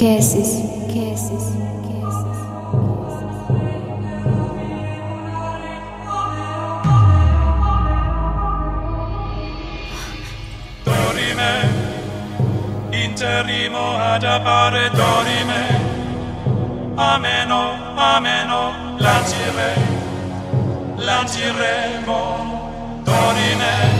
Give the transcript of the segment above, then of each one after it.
cases, kisses. Interrimo ad appare dorime. Ameno, ameno, lancire Lanciremo. Dorime.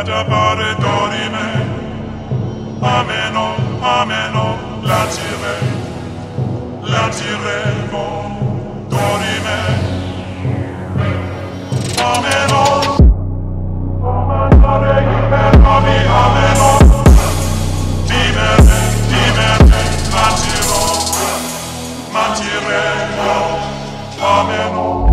adabare dorime. Ameno, oh, ameno, oh, lancire, lanciremo, dorime. Ameno, oh. comandare ameno. Dimene, ameno.